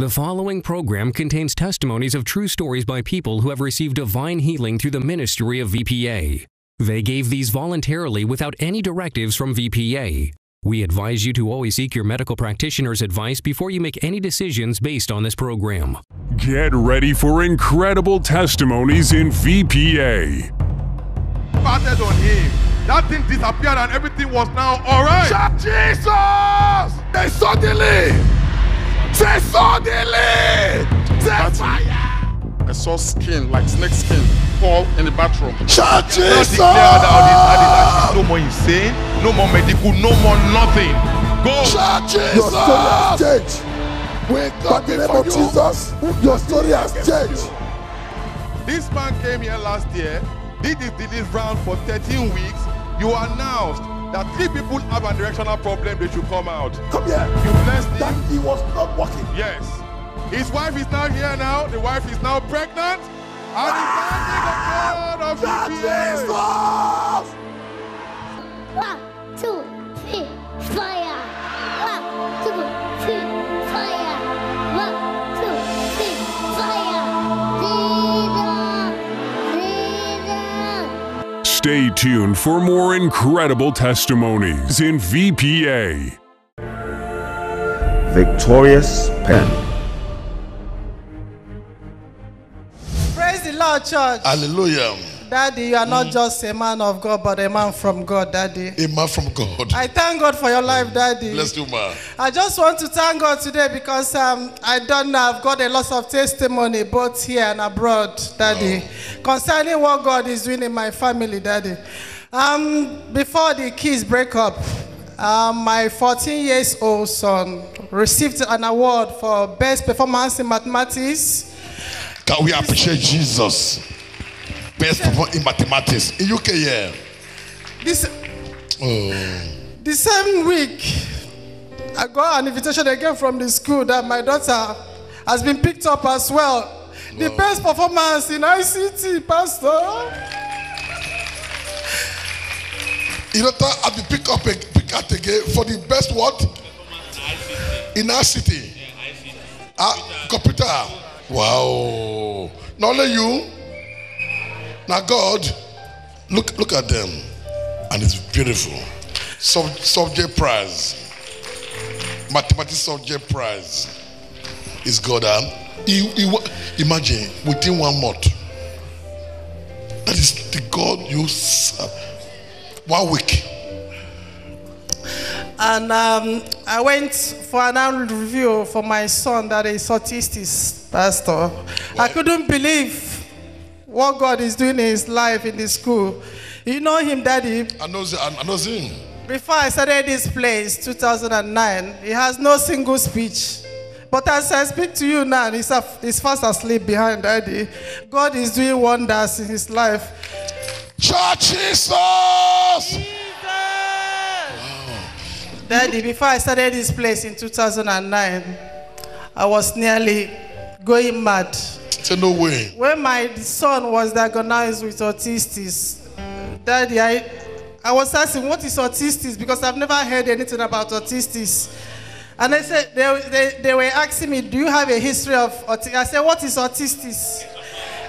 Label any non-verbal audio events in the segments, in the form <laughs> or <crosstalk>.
The following program contains testimonies of true stories by people who have received divine healing through the ministry of VPA. They gave these voluntarily without any directives from VPA. We advise you to always seek your medical practitioner's advice before you make any decisions based on this program. Get ready for incredible testimonies in VPA. Started on him. That thing disappeared and everything was now alright. Shout Jesus! They suddenly! Say suddenly! Say That's- fire! I saw skin, like snake skin, fall in the bathroom. Shout Now Jesus! declare that this, that is no more insane, no more medical, no more nothing. Go! Shout Your story has Jesus! changed. We By the name of Jesus, your story has changed. This man came here last year, did his deliverance for 13 weeks. You announced that three people have an directional problem, they should come out. Come here. You blessed That him. he was not working. Yes. His wife is now here now. The wife is now pregnant. And he's standing the God of Shout VPA. Jesus! One, two, three, fire. Stay tuned for more incredible testimonies in VPA. Victorious Pen. Praise the Lord, church. Hallelujah. Daddy, you are not just a man of God, but a man from God, Daddy. A man from God. I thank God for your life, Daddy. Bless you, man. I just want to thank God today because um, I don't know, I've got a lot of testimony both here and abroad, Daddy, concerning what God is doing in my family, Daddy. Um, before the kids break up, um, my 14 years old son received an award for best performance in mathematics. Can we appreciate Jesus? Best performer in mathematics. In UK, yeah. This Oh. The same week, I got an invitation again from the school that my daughter has been picked up as well. The best performance in ICT, Pastor. You know, that have to pick up a, pick out again for the best what? In our city. Ah, computer. Wow. Not only you. Now God, look look at them. And it's beautiful. Sub, subject prize. Mathematics subject prize. Is God. Um, he, he, imagine within one month. That is the God you serve. One week. And um, I went for an annual review for my son that is autistic, Pastor. I couldn't believe what God is doing in his life in the school. You know him, Daddy. I know, I know him. Before I started this place, 2009, he has no single speech. But as I speak to you now, he's, a, he's fast asleep behind Daddy. God is doing wonders in his life. Church Jesus! Daddy, before I started this place in 2009, I was nearly going mad. Say no way. When my son was diagnosed with autistic, Daddy, I, I was asking, what is autistic? Because I've never heard anything about autistic. And they said, they, they, they were asking me, do you have a history of autistic? I said, what is autistic?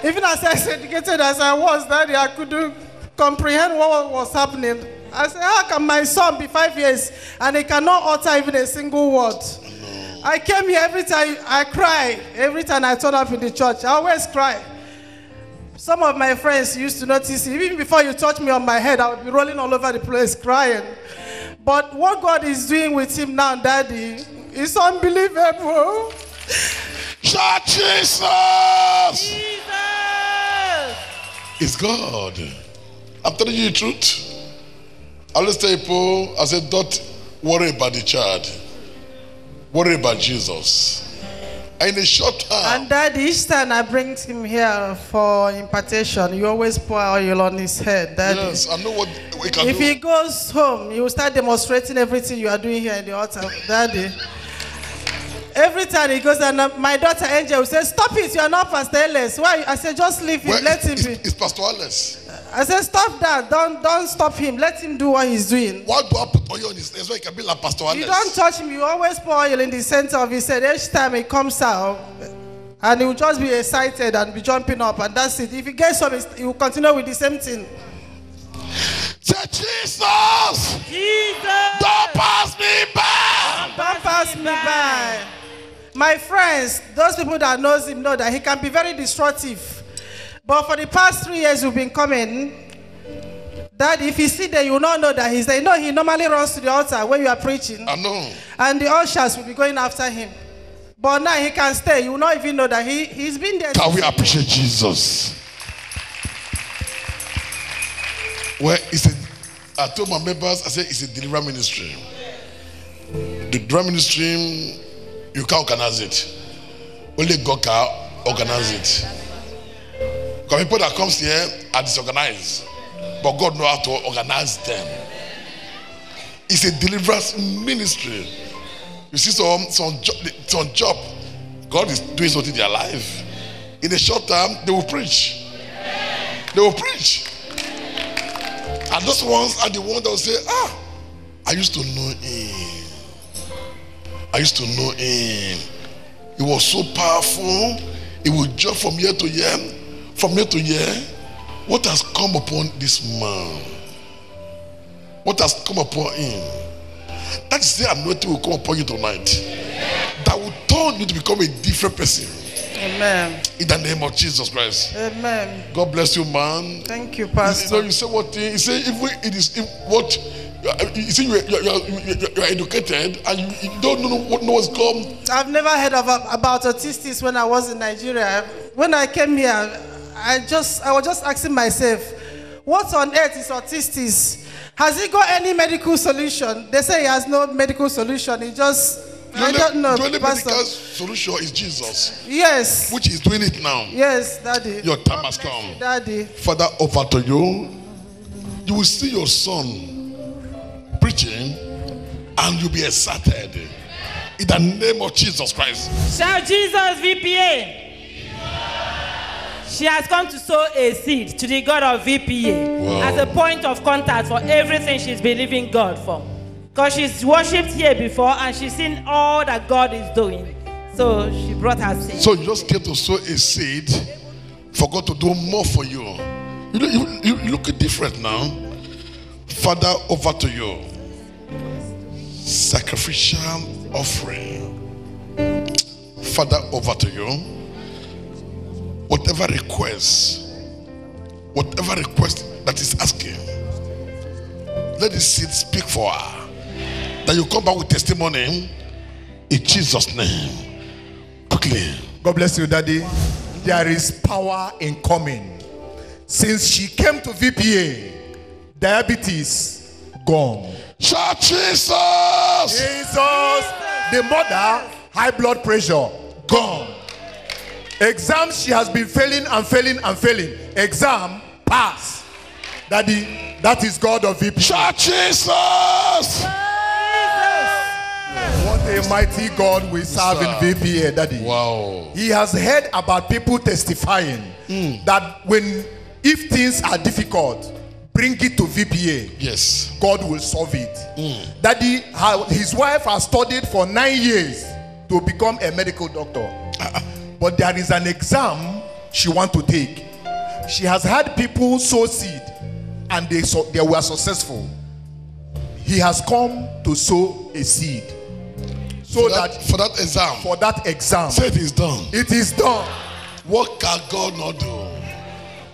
Even as I educated as I was, Daddy, I couldn't comprehend what was happening. I said, how can my son be five years and he cannot utter even a single word? I came here every time I cry. Every time I turn up in the church, I always cry. Some of my friends used to notice, even before you touch me on my head, I would be rolling all over the place crying. But what God is doing with him now, Daddy, is unbelievable. Church Jesus! It's God. I'm telling you the truth. I always tell people, I said, don't worry about the child. Worry about Jesus. In a short time, And Daddy, each time I bring him here for impartation, you always pour oil on his head, Daddy. yes, I know what we can If do. he goes home, you will start demonstrating everything you are doing here in the altar, Daddy. Every time he goes, and uh, my daughter Angel will say, Stop it, you are not Pastor Alex. Why? I said, Just leave him, Well, let him it's, be. it's Pastor Alex. I said, Stop that, don't, don't stop him, let him do what he's doing. Why do I put oil on his head so he can be like Pastor Alex? You don't touch him, you always pour oil in the center of his head. Each time he comes out, and he will just be excited and be jumping up, and that's it. If he gets up, he's- he will continue with the same thing. Say Jesus! Jesus. Don't pass me by! Don't pass me by. My friends, those people that knows him know that he can be very destructive. But for the past three years we've been coming, that if you see there, you will not know that he's there. You know, he normally runs to the altar when you are preaching, I know. and the ushers will be going after him. But now he can stay. You will not even know that he, he's been there. Can we appreciate Jesus? Well, it's a, I told my members, I said it's a deliverance ministry. The deliverance ministry, you can't organize it. Only God can organize it. Because people that comes here are disorganized. But God knows how to organize them. It's a deliverance ministry. You see some some job, some job. God is doing something in their life. In a short time, they will preach. They will preach. And those ones are the ones that will say, Ah, I used to know him. I used to know him. He was so powerful. He would jump from year to year, from year to year. What has come upon this man? What has come upon him? That is the anointing will come upon you tonight. That will turn you to become a different person. Amen. In the name of Jesus Christ. Amen. God bless you, man. Thank you, You know, Pastor. you say what? You say if it is if what you see you are, you, are, you, are, you educated and you, you don't know what knows come. I've never heard of about autistics when I was in Nigeria. When I came here, I just I was just asking myself, what on earth is autistics? Has he got any medical solution? They say he has no medical solution. He just The I only, don't know, the only Pastor. medical solution is Jesus, Yes, which is doing it now. yes, Daddy. Your time has come. Daddy. Father, over to you. You will see your son preaching and you'll be excited. In the name of Jesus Christ. Shout Jesus VPA. She has come to sow a seed to the God of VPA Wow. as a point of contact for everything she's believing God for. Because she's worshipped here before and she's seen all that God is doing. So she brought her seed. So you just came to sow a seed for God to do more for you. You, you, you you look different now. Father, over to you. Sacrificial offering. Father, over to you. Whatever request, whatever request that is asking, let this seed speak for her. That you come back with testimony in Jesus' name. Quickly. God bless you, Daddy. There is power in coming. Since she came to VPA, diabetes gone. Shout Jesus! Jesus, the mother, high blood pressure gone. Exam she has been failing and failing and failing. Exam pass. Daddy, that is God of VPA. Shout Jesus! What a mighty God we serve in VPA, Daddy. Wow. He has heard about people testifying hmm. that when if things are difficult, bring it to VPA. Yes. God will solve it. Mm. Daddy, his wife has studied for nine years to become a medical doctor, ah, ah. but there is an exam she want to take. She has had people sow seed, and they so, they were successful. He has come to sow a seed, so For that, that, for that exam, for that exam, say it is done. it is done. What can God not do?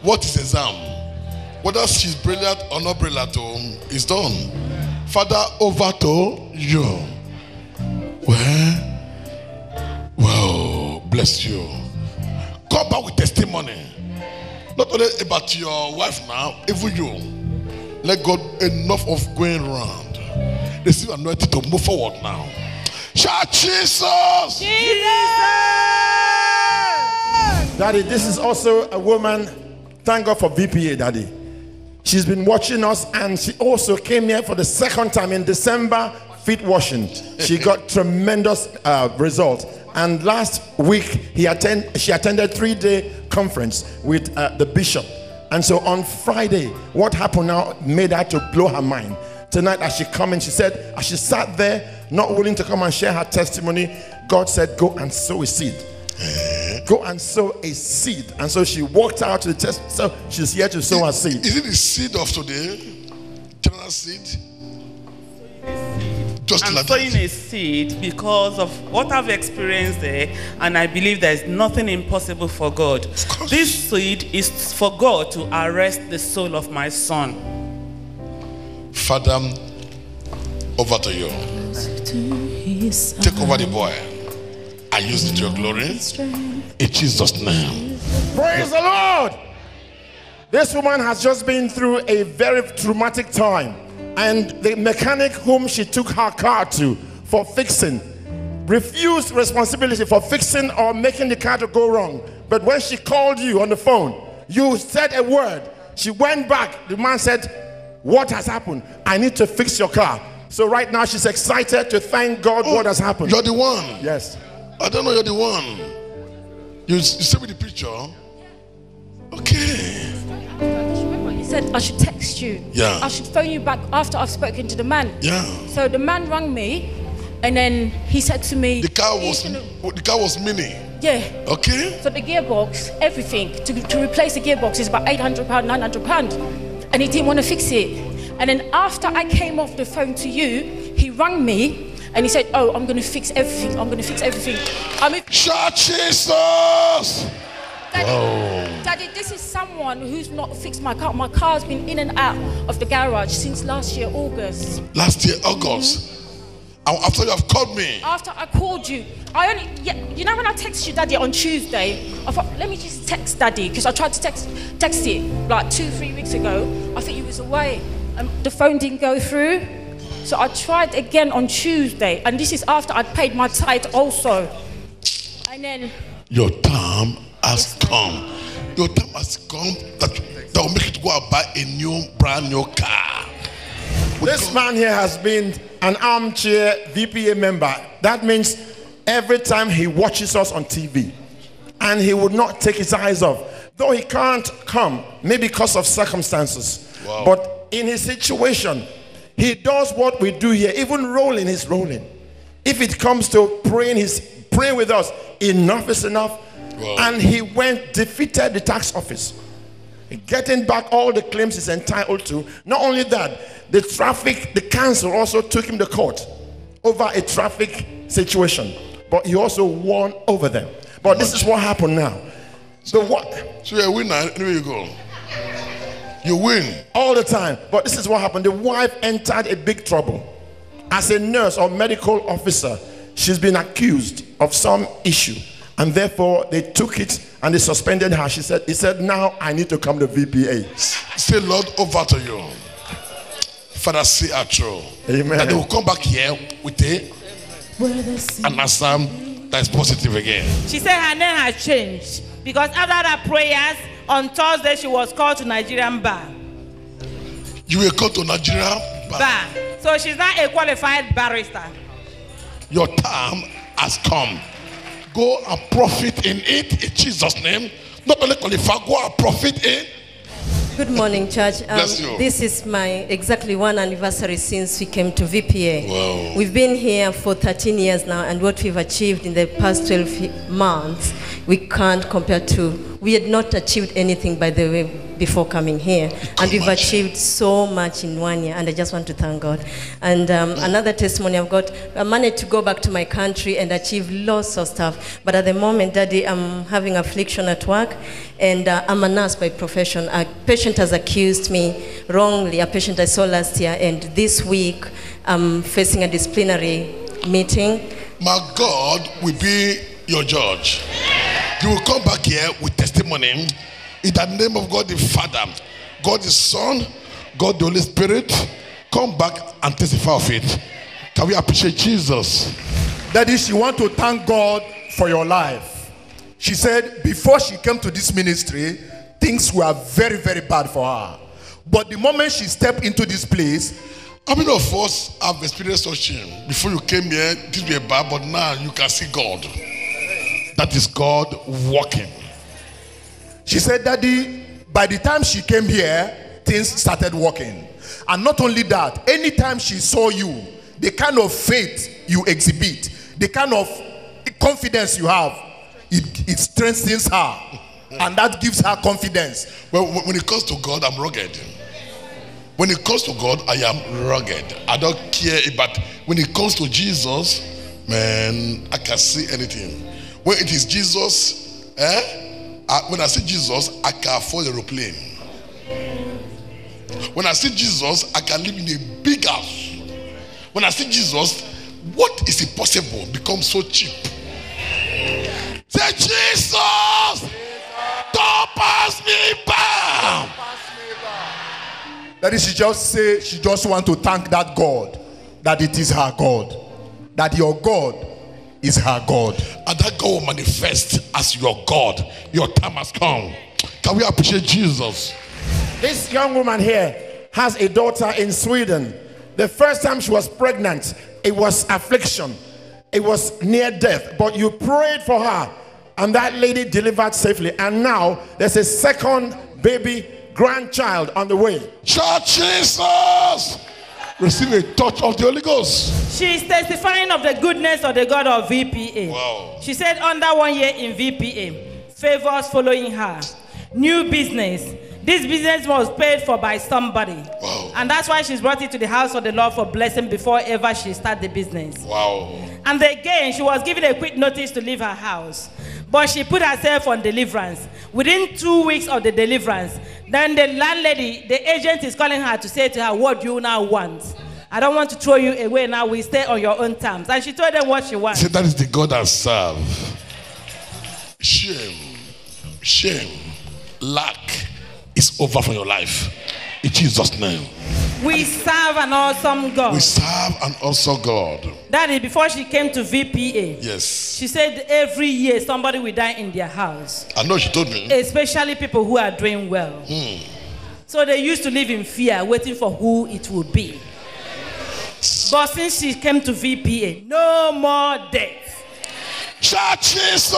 What is exam? Whether she's brilliant or not brilliant, oh, it's done. Father, over to you. Well, wow, bless you. Come back with testimony. Not only about your wife now, even you. Let God enough of going around. Receive anointing to move forward now. Shout Jesus! Daddy, this is also a woman. Thank God for VPA, Daddy. She's been watching us and she also came here for the second time in December feet washing. She <laughs> got tremendous uh, results. And last week, he attend, she attended three-day conference with uh, the bishop. And so on Friday, what happened now made her to blow her mind. Tonight, as she come in, she said, as she sat there, not willing to come and share her testimony, God said, go and sow a seed. Go and sow a seed. And so she walked out to the test. So she's here to sow a seed. Is it the seed of today? General seed? Just I'm like sowing that. a seed because of what I've experienced there, and I believe there is nothing impossible for God. This seed is for God to arrest the soul of my son. Father, over to you. Take over the boy and use it to your glory. In Jesus' name. Praise the Lord. This woman has just been through a very traumatic time, and the mechanic whom she took her car to for fixing refused responsibility for fixing or making the car to go wrong. But when she called you on the phone, you said a word. She went back. The man said, What has happened? I need to fix your car. So right now she's excited to thank God what has happened. You're the one. Yes. I don't know you're the one. You, you sent me the picture. Okay. He said I should text you. Yeah. I should phone you back after I've spoken to the man. Yeah. So the man rang me, and then he said to me, The car was the car was mini. "Yeah." Okay. So the gearbox, everything to, to replace the gearbox is about eight hundred pound, nine hundred pound, and he didn't want to fix it. And then after I came off the phone to you, he rang me and he said, "Oh, I'm going to fix everything. I'm going to fix everything." I mean, Shout Jesus! Daddy, Daddy, this is someone who's not fixed my car. My car's been in and out of the garage since last year, August. Last year, August. Mm-hmm. And After you have called me, After I called you, I only, yeah, you know, when I texted you, Daddy, on Tuesday, I thought, let me just text Daddy because I tried to text, text it like two, three weeks ago. I think you was away, and the phone didn't go through. So I tried again on Tuesday, and this is after I'd paid my tithe also. And then your time has come. Your time has come that, that will make it go and buy a new, brand new car. This man here has been an armchair VPA member. That means every time he watches us on TV and he would not take his eyes off, though he can't come, maybe because of circumstances. Wow. But in his situation, he does what we do here, even rolling, he's rolling. If it comes to praying, he's praying with us. Enough is enough. And he went, defeated the tax office getting back all the claims he's entitled to. Not only that, the traffic, the council also took him to court over a traffic situation, but he also won over them. But this is what happened now. So what? So you're a winner anywhere you go. You win all the time. But this is what happened. The wife entered a big trouble. As a nurse or medical officer, she's been accused of some issue. And therefore, they took it and they suspended her. She said, He said, Now I need to come to VPA. Say, Lord, over to you. Father, see our true. Amen. And they will come back here with a, an answer that is positive again. She said her name has changed because after her prayers on Thursday she was called to Nigerian bar. You were called to Nigeria. Bar. So she's now a qualified barrister. Your time has come. Go and profit in it in Jesus' name. Not only qualify, go and profit in. Good morning, church. Um, Bless you. This is my exactly one anniversary since we came to VPA. Wow. We've been here for 13 years now, and what we've achieved in the past 12 months, we can't compare to. We had not achieved anything, by the way, before coming here, and we've achieved so much in one year, and I just want to thank God. And um, another testimony I've got, I managed to go back to my country and achieve lots of stuff, but at the moment, Daddy, I'm having affliction at work, and uh, I'm a nurse by profession. A patient has accused me wrongly, a patient I saw last year, and this week I'm facing a disciplinary meeting. My God will be your judge. You will come back here with testimony in the name of God the Father, God the Son, God the Holy Spirit. Come back and testify of it. Can we appreciate Jesus? That is, she want to thank God for your life. She said before she came to this ministry, things were very, very bad for her. But the moment she stepped into this place, How many of us have experienced such thing? Before you came here, this were bad, but now you can see God. That is God working. She said, Daddy, by the time she came here, things started working. And not only that, anytime she saw you, the kind of faith you exhibit, the kind of confidence you have, it, it strengthens her. And that gives her confidence. Well, when it comes to God, I'm rugged. When it comes to God, I am rugged. I don't care But when it comes to Jesus, man, I can see anything. When it is Jesus, eh? I, when I see Jesus, I can afford a aeroplane. When I see Jesus, I can live in a big house. When I see Jesus, what is impossible becomes so cheap. Say, Jesus, don't pass me by. That is, she just say she just want to thank that God that it is her God, that your God is her God, and that God will manifest as your God. Your time has come. Can we appreciate Jesus? This young woman here has a daughter in Sweden. The first time she was pregnant, it was affliction, it was near death, but you prayed for her, and that lady delivered safely. And now there's a second baby grandchild on the way. Church Jesus! Receive a touch of the Holy Ghost. She is testifying of the goodness of the God of VPA. Wow. She said, under one year in VPA, favors following her, new business. This business was paid for by somebody. Wow. And that's why she's brought it to the house of the Lord for blessing before ever she start the business. Wow. And again, she was given a quick notice to leave her house. But she put herself on deliverance. Within two weeks of the deliverance, then the landlady, the agent is calling her to say to her, What do you now want? I don't want to throw you away now. We stay on your own terms. And she told them what she wants. Say that is the God I serve. Shame, shame, lack is over from your life. In Jesus' name. We serve an awesome God. We serve an awesome God. That is before she came to VPA. Yes. She said every year somebody will die in their house, I know she told me. especially people who are doing well. Hmm. So they used to live in fear, waiting for who it would be. But since she came to VPA, no more death. Church Jesus!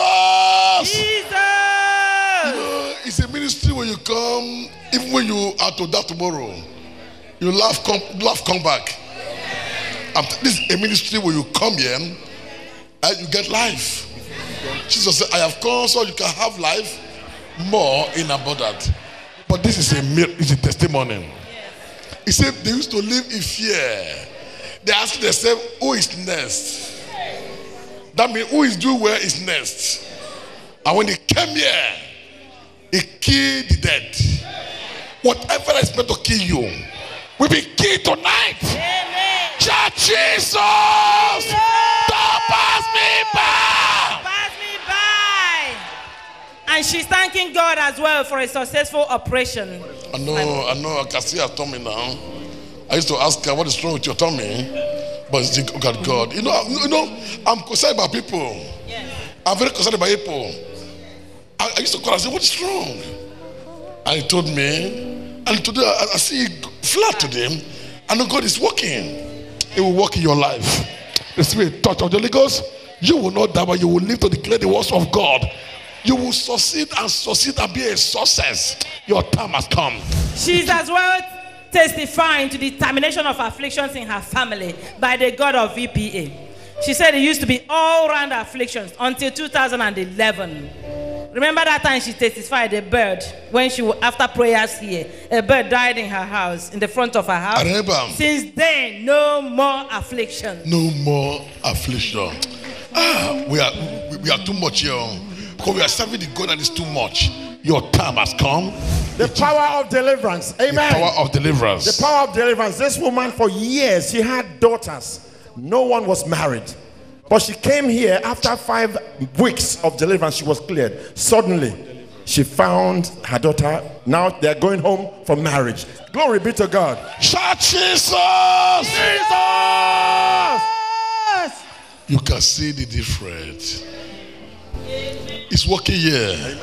Jesus! You know, it's a ministry where you come, even when you are to die tomorrow, you laugh, come, laugh, come back. This is a ministry where you come here and you get life. Jesus said, I have come so you can have life more in abundance. But this is a it's a testimony. He said they used to live in fear. They asked themselves, who is next? That means who is doing well is next. And when they came here, he killed the dead. Whatever is meant to kill you will be killed tonight. Amen. Church Jesus! Don't pass me by! Pass me by. And she's thanking God as well for a successful operation. I know, I know, I can see her tummy now. I used to ask her, what is wrong with your tummy? But it's the God, God. You know, you know, I'm concerned about people. I'm very concerned about people. I, I used to call and say, what is wrong? And he told me, and today I, I see flat today. I know God is working. It will work in your life. The spirit touch of the Holy Ghost. You will not die, but you will live to declare the words of God. You will succeed and succeed and be a success. Your time has come. She's as well testifying to the termination of afflictions in her family by the God of VPA. She said it used to be all round afflictions until 2011. Remember that time she testified a bird when she after prayers here, a bird died in her house in the front of her house. I remember. Since then, no more affliction. No more affliction. Ah, we are we, we are too much here. Because we are serving the God that is too much. Your time has come. The power of deliverance. Amen. The power of deliverance. The power of deliverance. This woman, for years, she had daughters. No one was married. But she came here after five weeks of deliverance, she was cleared. Suddenly, she found her daughter. Now they're going home for marriage. Glory be to God. Shout Jesus! Jesus! You can see the difference. It's working here.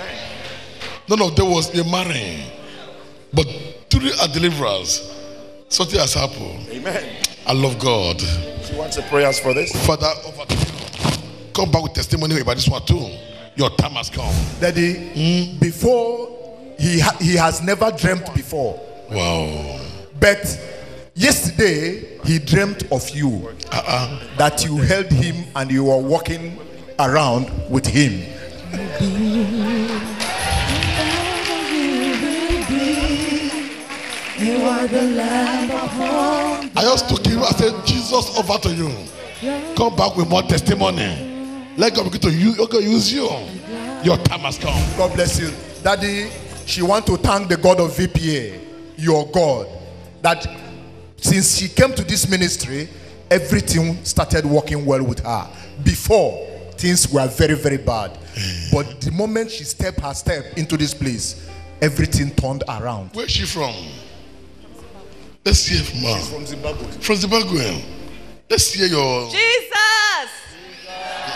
None of them was a marrying. But through our deliverance, Something has happened. Amen. I love God. She wants the prayers for this. Father, over to. Come back with testimony about this one too. Your time has come. Daddy, hmm? before he ha- he has never dreamt before. Wow. But yesterday he dreamt of you. Uh-uh. That you held him and you were walking around with him. You are the Lamb upon I just took him. I said, Jesus, over to you. Come back with more testimony. Let God begin to use, okay, use you. Your time has come. God bless you. Daddy, she want to thank the God of VPA, your God, that since she came to this ministry, everything started working well with her. Before, things were very, very bad. Mm. But the moment she stepped her step into this place, everything turned around. Where's she from? Let's hear from her. From Zimbabwe. From Zimbabwe. Let's hear your. Jesus!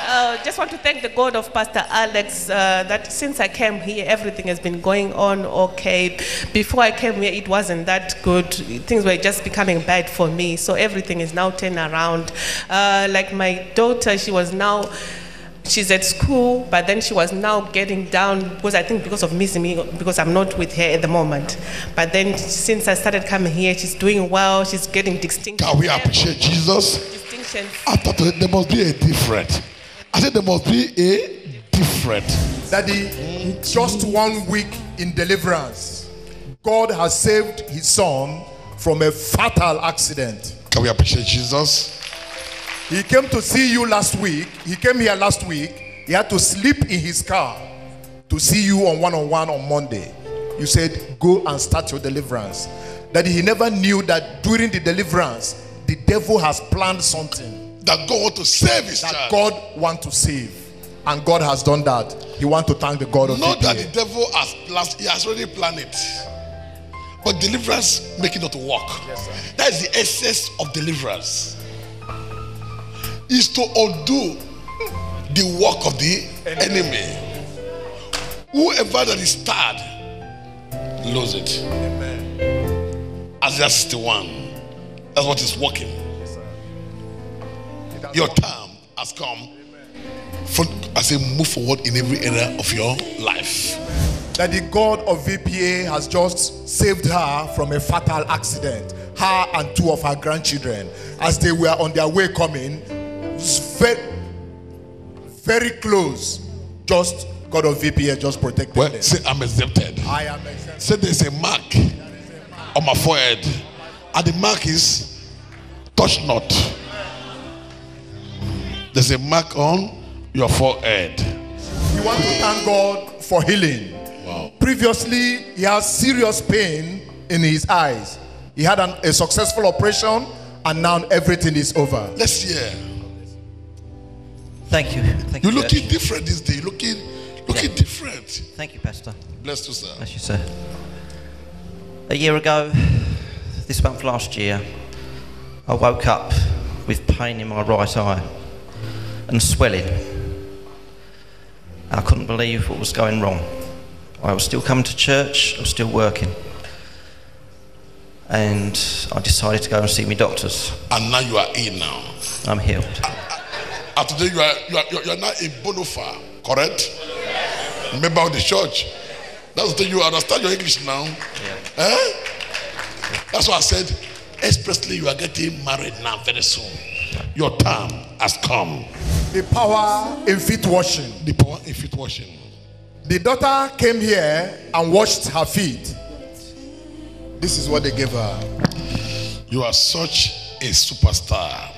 Uh, just want to thank the God of Pastor Alex uh, that since I came here, everything has been going on okay. Before I came here, it wasn't that good. Things were just becoming bad for me. So everything is now turned around. Uh, like my daughter, she was now. She's at school, but then she was now getting down because I think because of missing me, because I'm not with her at the moment. But then since I started coming here, she's doing well. She's getting distinction. Can we appreciate Jesus? Distinction. I thought there must be a different. I said there must be a different. Daddy, just one week in deliverance, God has saved his son from a fatal accident. Can we appreciate Jesus? He came to see you last week. He came here last week. He had to sleep in his car to see you on one on one on Monday. You said, Go and start your deliverance. That he never knew that during the deliverance, the devil has planned something. That God want to save his That child. God want to save. And God has done that. He want to thank the God of Not that the devil has planned, he has already planned it. But deliverance make it not to work. that is the essence of deliverance. Is to undo the work of the enemy. Whoever that is tired, lose it. Amen. Isaiah 61. That's what is working. Your time has come. For, I say, move forward in every area of your life. that the God of VPA has just saved her from a fatal accident. Her and two of her grandchildren, as they were on their way coming, very, very close. Just God of VPA just protected Well, them. say, I'm exempted. I am exempted. Say, there's a mark on my forehead, and the mark is touch not. There's a mark on your forehead. We want to thank God for healing. Previously, he had serious pain in his eyes. He had an, a successful operation, and now everything is over. Let's hear. Thank you. Thank You're you. looking Church. different this day. Looking, looking different. Thank you, Pastor. Bless you, sir. Bless you, sir. A year ago, this month last year, I woke up with pain in my right eye and swelling. I couldn't believe what was going wrong. I was still coming to church, I was still working. And I decided to go and see my doctors. And now you are in now. I'm healed. And today you are you are, you are- you are now in bona fide, correct? Member of the church. That's the thing you understand your English now. Eh? That's why I said, expressly you are getting married now very soon. Your time has come. The power in feet washing. The power in feet washing. The daughter came here and washed her feet. This is what they gave her. You are such a superstar.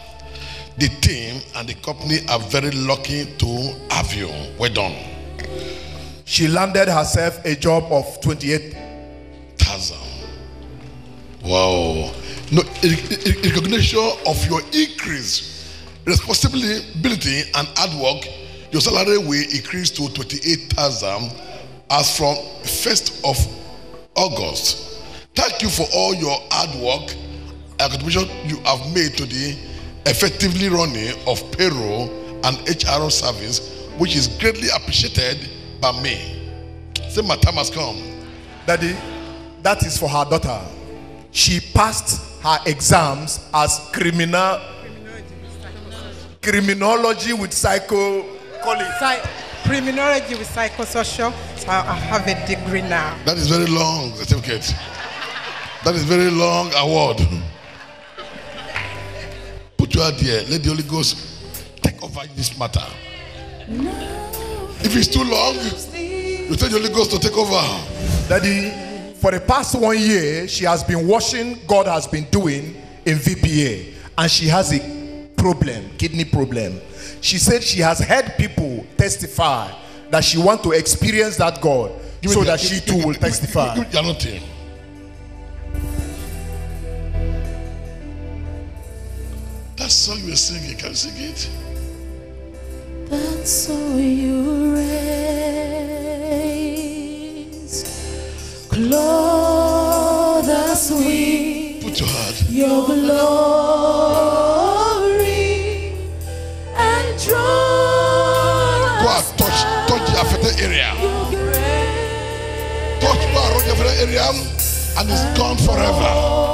The team and the company are very lucky to have you. Well done. She landed herself a job of 28 thousand. Wow. No recognition of your increase, responsibility and hard work, your salary will increase to 28,000 as from 1st of August. Thank you for all your hard work and contribution you have made to the effectively running of payroll and HR service, which is greatly appreciated by me. Say my time has come. Daddy, that is for her daughter. She passed her exams as criminal criminology with psycho call Psy- criminology with psychosocial. So I I have a degree now. That is very long certificate. That is very long award. Put your hand here. Let the Holy Ghost take over this matter. If it's too long, you tell the Holy Ghost to take over. Daddy, for the past one year, she has been watching God has been doing in VPA, and she has a problem, kidney problem. She said she has heard people testify that she want to experience that God, so that she too will testify. Song you were singing, can you sing it? That's so you raise. Clothe us with Put your heart. your glory and draw Go and touch, touch the affected area. Touch go around the affected area and it's gone forever.